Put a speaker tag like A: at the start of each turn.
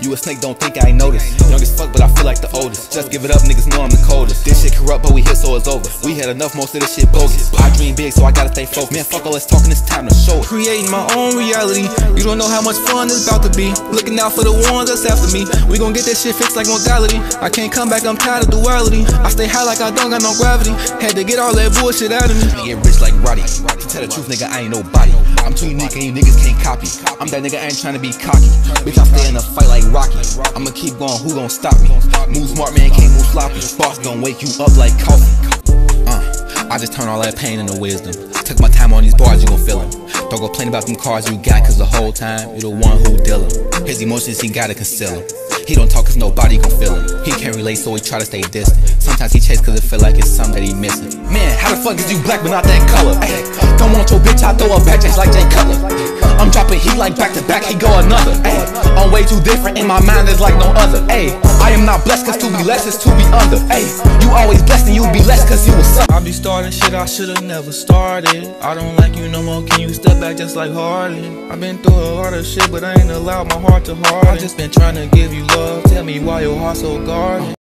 A: You a snake, don't think I ain't noticed. Young as fuck, but I feel like the oldest. Just give it up, niggas know I'm the coldest. This shit corrupt, but we hit, so it's over. We had enough, most of this shit bogus. I dream big, so I gotta stay focused. Man, fuck all this talking, it's time to show it.
B: Creating my own reality. You don't know how much fun it's about to be. Looking out for the ones that's after me. We gon' get that shit fixed like modality. I can't come back, I'm tired of duality. I stay high like I don't got no gravity. Had to get all that bullshit out of me.
A: Get rich like Roddy. To tell the truth, nigga, I ain't nobody. I'm too unique and you niggas can't copy. I'm that nigga, I ain't trying to be cocky. Bitch, I stay in a fight like Rocky. I'ma keep going, who gon' stop me? Move smart, man, can't move sloppy. Boss gon' wake you up like coffee. Uh, I just turn all that pain into wisdom. Took my time on these bars, you gon' feel them. Don't complain about them cars you got, cause the whole time you the one who deal 'em. His emotions, he gotta conceal 'em. He don't talk cause nobody gon' feel him. He can't relate, so he try to stay distant. Sometimes he chase cause it feel like it's something that he missing. Man, how the fuck is you black but not that color? Ay, don't want your bitch, I throw her back just like Jay Cutler. I'm dropping heat like back to back, he go another. Ay, I'm way too different in my mind, there's like no other. Ay, I am not blessed cause to be less is to be under. Ay, you always blessed and you
B: be starting shit I should've never started. I don't like you no more, can you step back just like Harden? I've been through a lot of shit, but I ain't allowed my heart to harden. I just been trying to give you love, tell me why your heart so guarded.